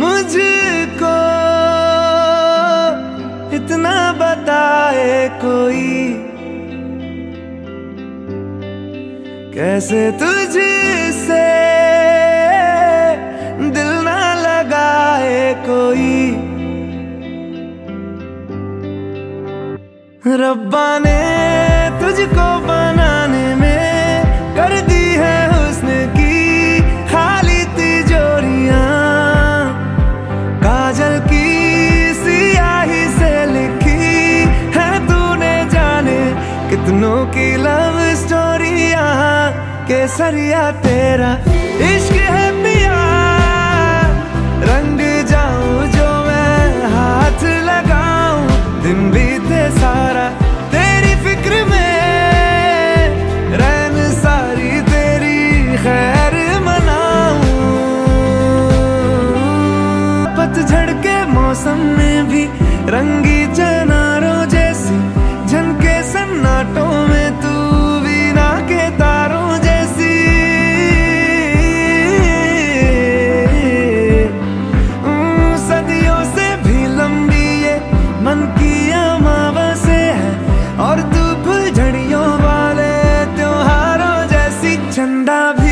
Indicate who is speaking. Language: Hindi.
Speaker 1: मुझको इतना बताए कोई। कैसे तुझसे दिल ना लगाए कोई। रब्बा ने तुझको बनाने में कितनों की लव स्टोरी स्टोरिया केसरिया तेरा, इश्क है पिया। रंग जाऊँ जो मैं हाथ लगाऊँ, दिन बीते सारा तेरी फ़िक्र में। रैन सारी तेरी खैर मनाऊं। पतझड़ के मौसम में भी रंग सावन की और झड़ियों वाले जैसी झंडा भी